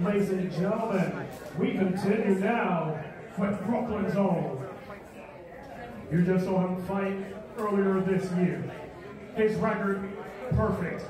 Ladies and gentlemen, we continue now with Brooklyn's own. You just saw him fight earlier this year. His record, perfect.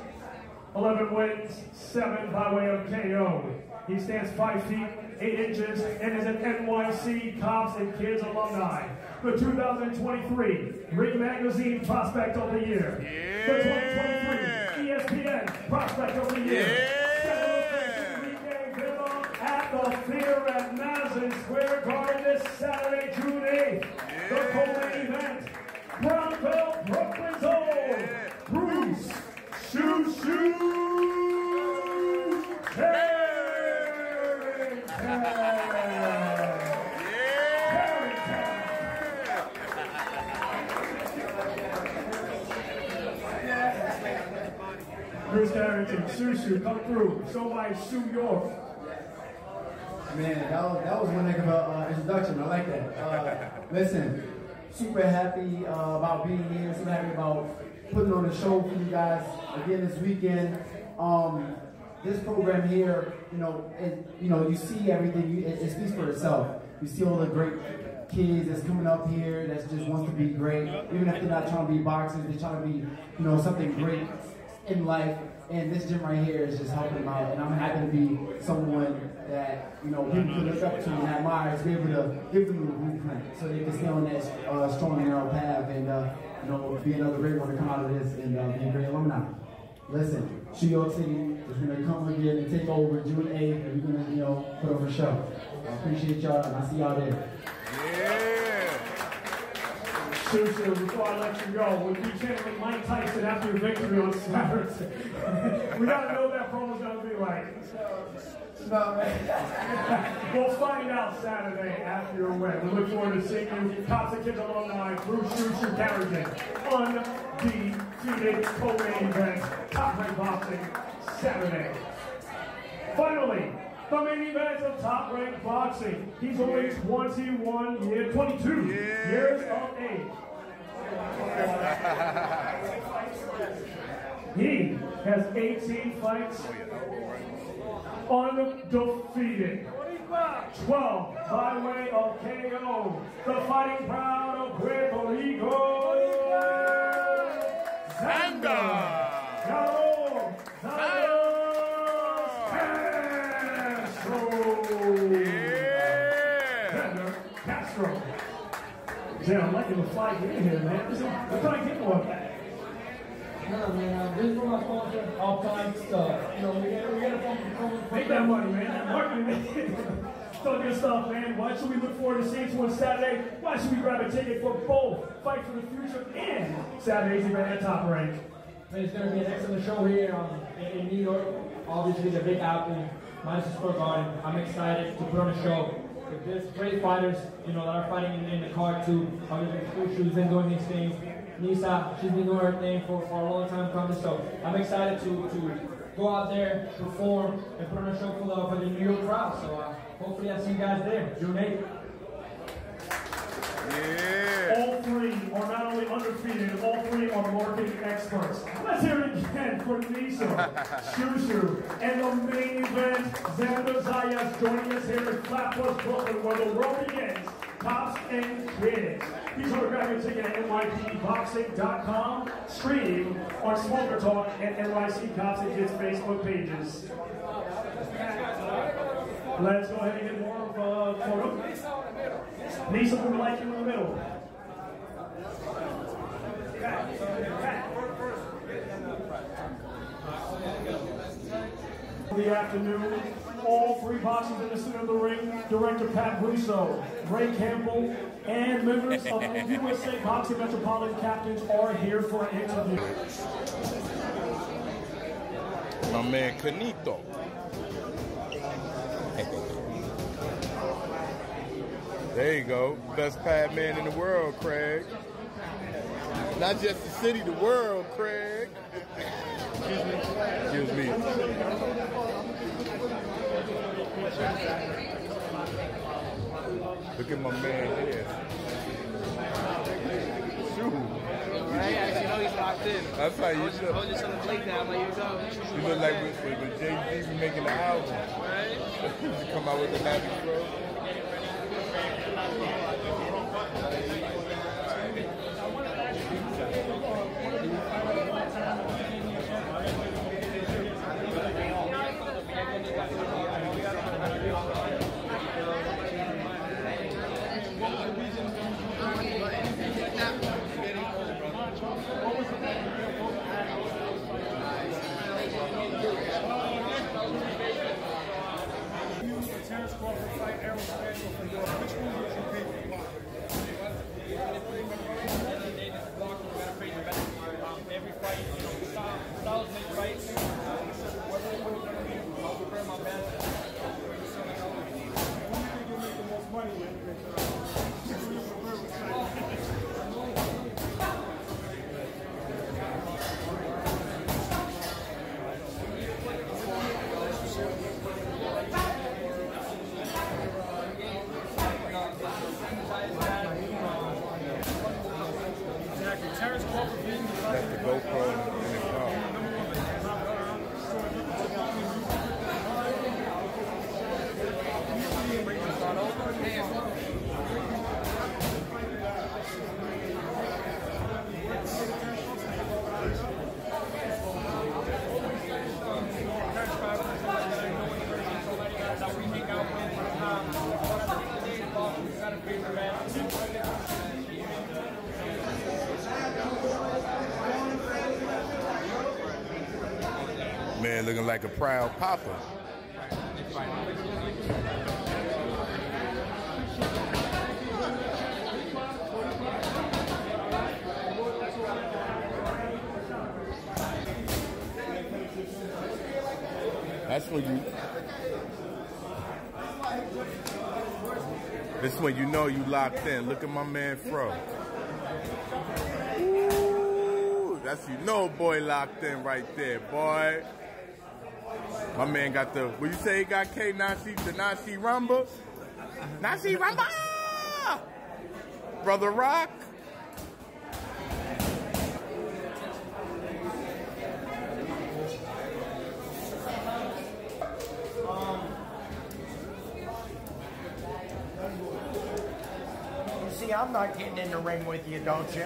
11 wins, 7 by way of KO. He stands 5 feet, 8 inches, and is an NYC Cops and Kids alumni. The 2023 Ring Magazine Prospect of the Year. The 2023 ESPN Prospect of the Year. Celebration weekend rhythm at the theater at Madison Square Garden Bruce Carrington, Shu Shu, come through. So by Sue York. Man, that was, that was one heck of a uh, introduction. I like that. Uh, listen, super happy uh, about being here. Super happy about putting on a show for you guys again this weekend. Um, this program here, you know, it, you know, you see everything. You, it, it speaks for itself. You see all the great kids that's coming up here that just wants to be great. Even if they're not trying to be boxers, they're trying to be, you know, something great in life. And this gym right here is just helping them out. And I'm happy to be someone that, you know, people can look up to and admire to be able to give them the blueprint so they can stay on that uh, strong and narrow path and, uh, you know, be another great one to come out of this and uh, be a great alumni. Listen, New York City is going to come again and take over June 8th and we're going to, you know, put on a show. I appreciate y'all and I see y'all there. Shoo Before I let you go, we'll be channeling Mike Tyson after your victory on Saturday. we gotta know what that promo's gonna be like. No, man. We'll find out Saturday after your win. We look forward to seeing you, Cops and Kids alumni, Bruce Shu Carrington, undefeated co-main event, top rank boxing, Saturday. Finally, the main event of top ranked boxing. He's only 21 years, 22 years of age. He has 18 fights undefeated. 12 by way of KO. The fighting proud of Puerto Rico. Carlos Damn, I'm liking the fight in here, man. We're trying to get one. No, man, this is for my sponsor, All Time Stuff. You know, we get, we phone from Make that money, man. That marketing. Still good stuff, man. Why should we look forward to seeing you on Saturday? Why should we grab a ticket for both Fight for the Future and Saturday's event at Top Rank? Man, it's going to be an excellent show here um, in, in New York. Obviously, the Big Apple, Madison Square Garden. I'm excited to put on a show. With this great fighters, you know, that are fighting in, in the card too, than Shushu's and doing these things. Nisa, she's been doing her thing for, for a long time coming, so I'm excited to, to go out there, perform, and put on a show for the, for the New York crowd. So uh, hopefully I see you guys there, June 8th. All three are not only undefeated, all three are marketing experts. Let's hear it again for Nisa, Shushu, and the main event, Xander Zayas joining us here at Flatbush, Brooklyn, where the road begins. Cops and Kids. Be sure to grab your ticket at nypboxing.com, stream on Smoker Talk and NYC Cops and Kids Facebook pages. Let's go ahead and get more of a photo. Lisa would like you in the middle. The afternoon, all three boxers in the center of the ring, director Pat Russo, Ray Campbell, and members of the USA Boxing Metropolitan Captains are here for an interview. My man Canito. there you go. Best pad man in the world, Craig. Not just the city, the world, Craig. Excuse me. Excuse me. Look at my man here. Shoot. right? As you know, he's locked in. That's how you I was, I was look. just on the plate down, like, you go. You look like when, when, when Jay Z be making the album. Right? you come out with the Happy Bro. Man looking like a proud papa. That's when you. This is when you know you locked in. Look at my man Fro. Ooh, that's you know boy locked in right there, boy. My man got the, what you say he got K Nazi, the Nazi Rumba? Nazi Rumba! Brother Rock? You See, I'm not getting in the ring with you, don't you?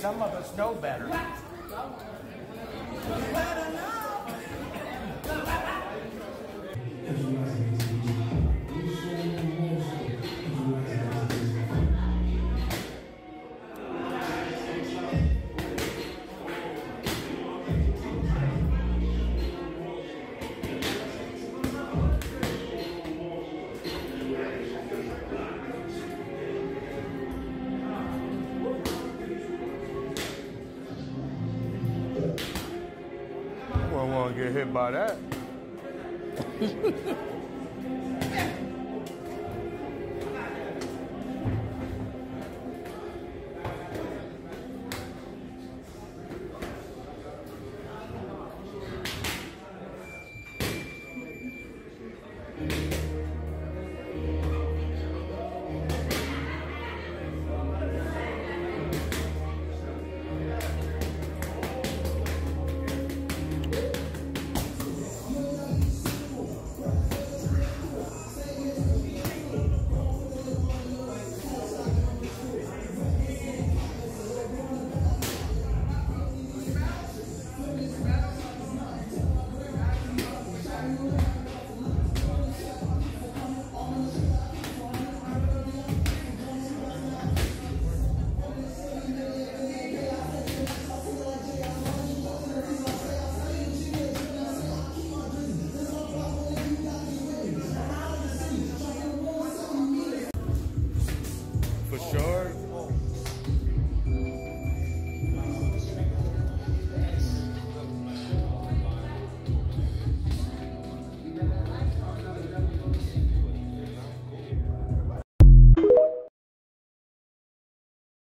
Some of us know better. Get hit by that.